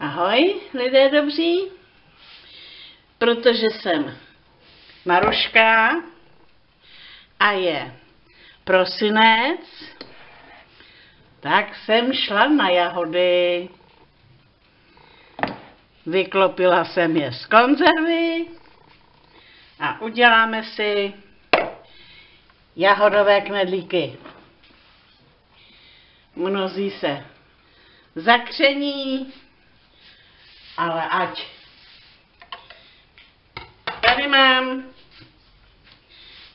Ahoj, lidé dobří, protože jsem Maruška a je prosinec, tak jsem šla na jahody. Vyklopila jsem je z konzervy a uděláme si jahodové knedlíky. Mnozí se zakření, ale ať. Tady mám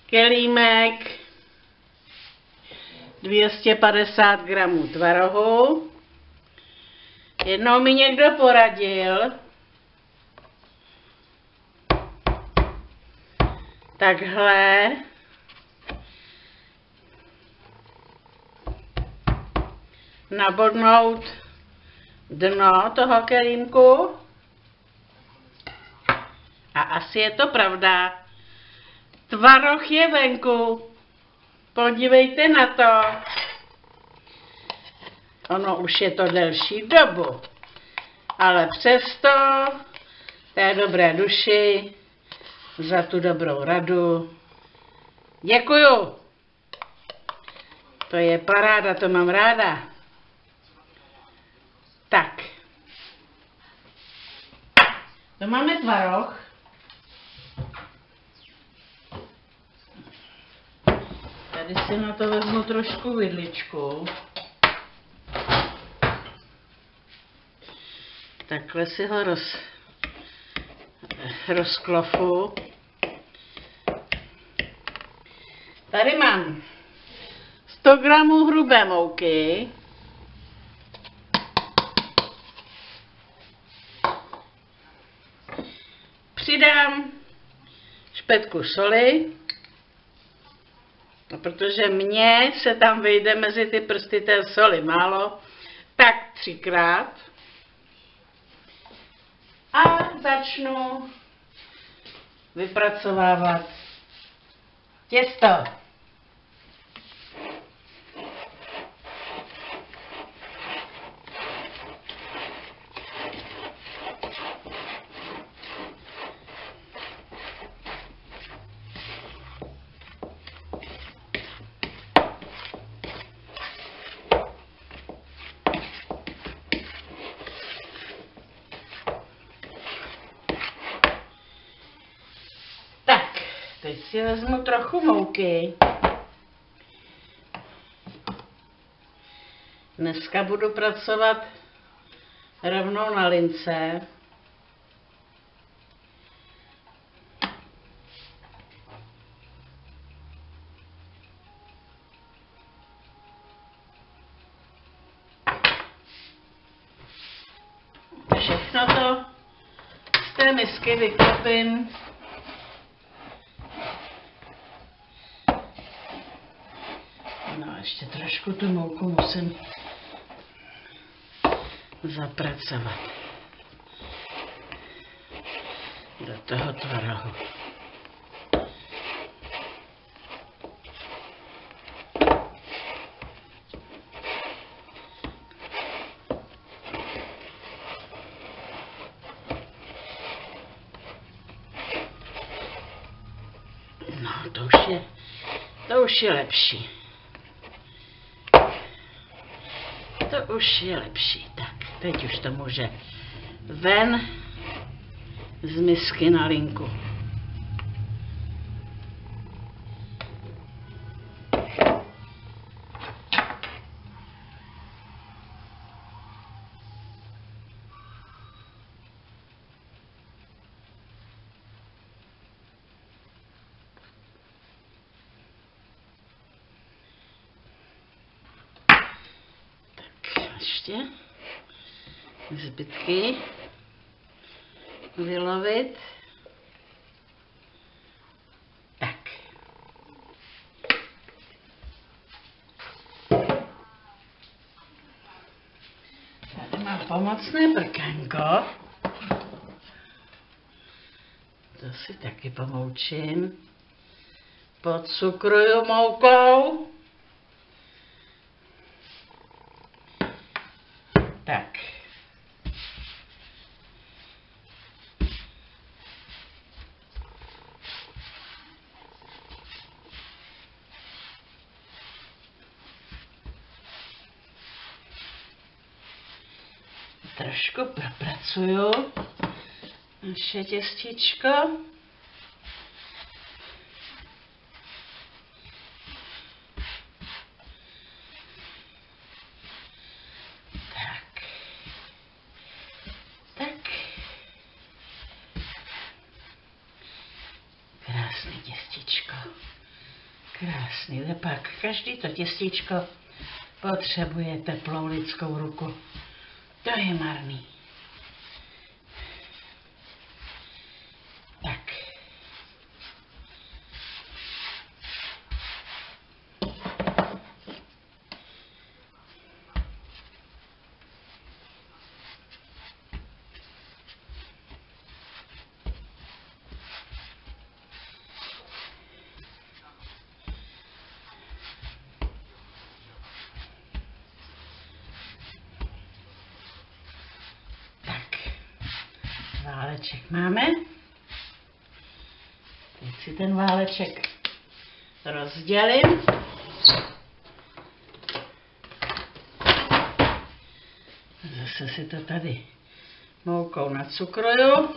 kelímek 250 gramů tvarohu. Jednou mi někdo poradil, takhle nabodnout dno toho kelímku. A asi je to pravda. Tvaroh je venku. Podívejte na to. Ono už je to delší dobu. Ale přesto té dobré duši za tu dobrou radu. Děkuju. To je paráda, to mám ráda. Tak. To máme tvaroh. Tady si na to vezmu trošku vidličku. Takhle si ho roz, rozklofu. Tady mám 100 gramů hrubé mouky. Špetku soli, no, protože mně se tam vyjde mezi ty prsty té soli málo, tak třikrát. A začnu vypracovávat těsto. Tak, teď si vezmu trochu mouky. Dneska budu pracovat rovnou na lince. Všechno to z té misky vyklopím No, ještě trošku tu mouku musím zapracovat do toho tvarohu. No, to už je, to už je lepší. To už je lepší. Tak, teď už to může ven z misky na linku. Ještě zbytky vylovit. Tak. Tady mám pomocné brkanko. To si taky pomoučím. Podcukruju moukou. Tak. Trošku propracuju naše těstičko. Krásný lepak. Každý to těstičko potřebuje teplou lidskou ruku. To je marný. Tak. Tak. Váleček máme. Teď si ten váleček rozdělím. Zase si to tady moukou nacukruju.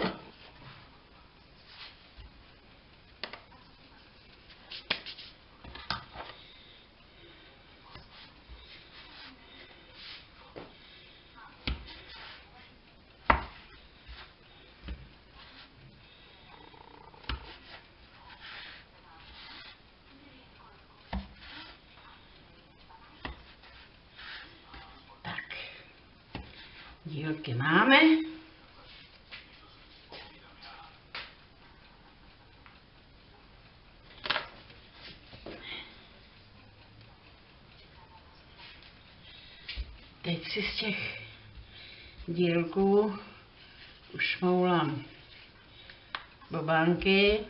Tak. Dílky máme. Teď si z těch dílků ušmoulám bobánky.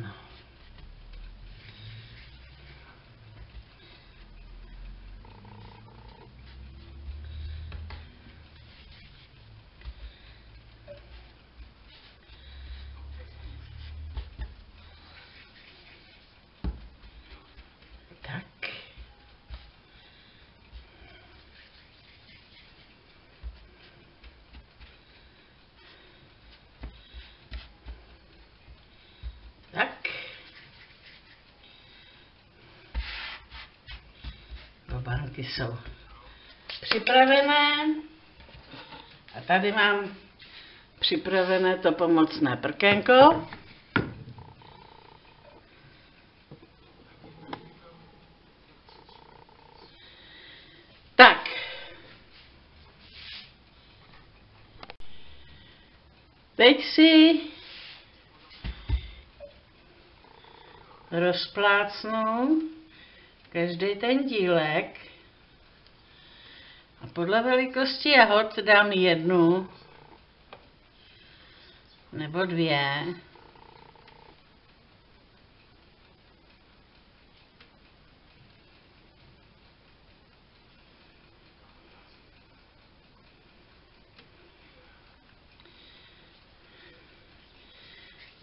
No. Tak. Tak. Bobánky jsou připravené. A tady mám připravené to pomocné prkénko. Tak. Teď si rozplácnu každý ten dílek podle velikosti jahod dám jednu nebo dvě.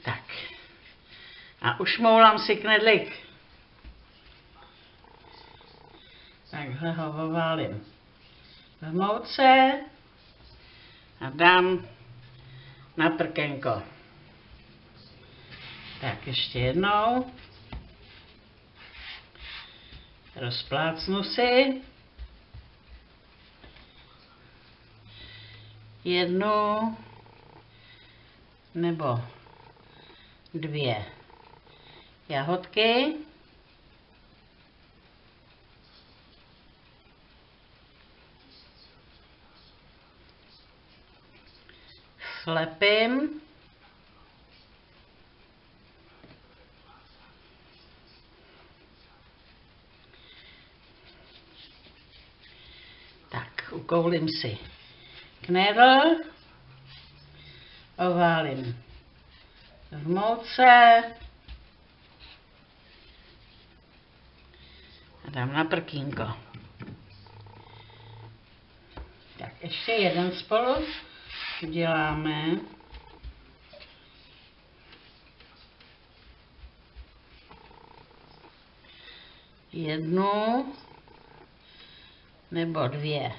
Tak. A ušmoulám si knedlík. Takhle ho oválím v mouce a dám na prkenko. Tak ještě jednou. Rozplácnu si. Jednu nebo dvě jahodky. Slepím. Tak, ukoulím si knedl, oválím v mouce a dám na prkínko. Tak ještě jeden spolu uděláme. Jednu nebo dvě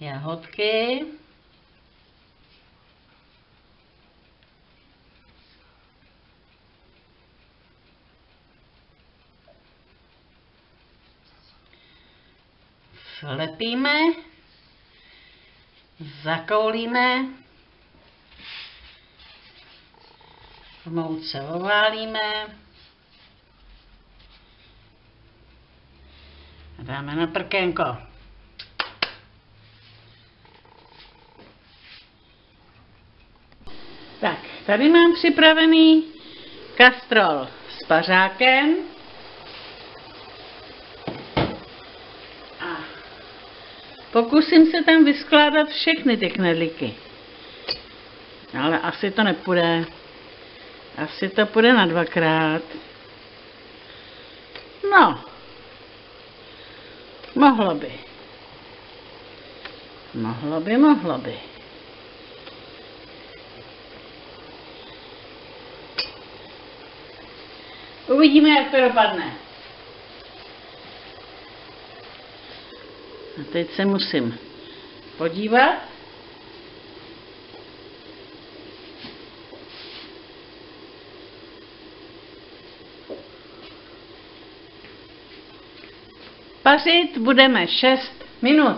jahodky. Slepíme, zakoulíme, v mouce oválíme a dáme na prkénko. Tak, tady mám připravený kastrol s pařákem. Pokusím se tam vyskládat všechny ty knedlíky. Ale asi to nepůjde. Asi to půjde na dvakrát. No. Mohlo by. Mohlo by, mohlo by. Uvidíme, jak to dopadne. A teď se musím podívat. Pařit budeme 6 minut.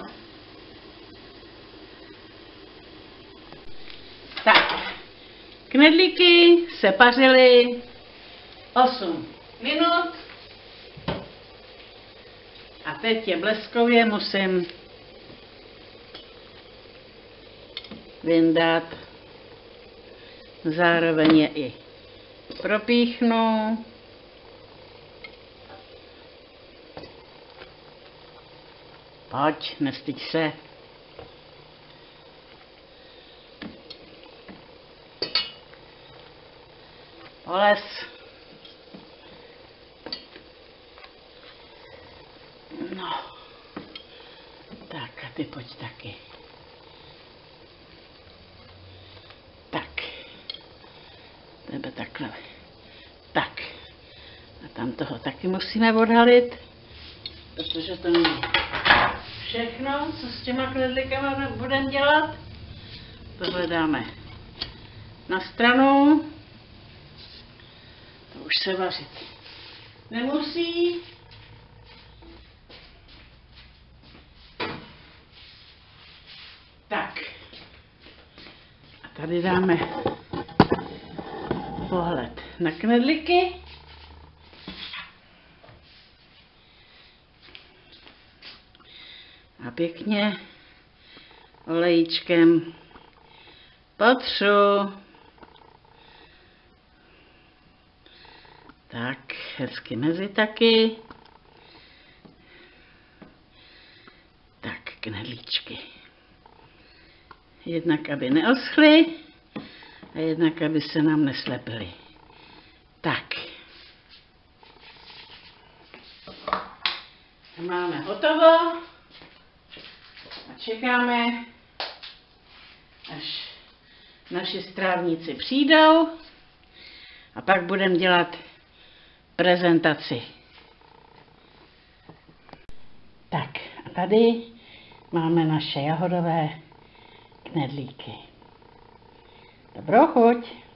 Tak, knedlíky se pařily 8 minut. A teď je bleskově musím vyndat. Zároveň je i propíchnu. Pojď, nestyď se. Poles. No. Tak a ty pojď taky. Tak. Tebe takhle. Tak. A tam toho taky musíme odhalit, protože to není všechno, co s těma knedlíkama budeme dělat. Tohle dáme na stranu. To už se vařit nemusí. Tak. A tady dáme pohled na knedlíky. A pěkně olejíčkem potřu. Tak, hezky mezi taky. Tak, knedlíčky. Jednak, aby neoschly a jednak, aby se nám neslepily. Tak. Máme hotovo a čekáme, až naši strávníci přijdou a pak budeme dělat prezentaci. Tak a tady máme naše jahodové knedlíky. Dobrou chuť!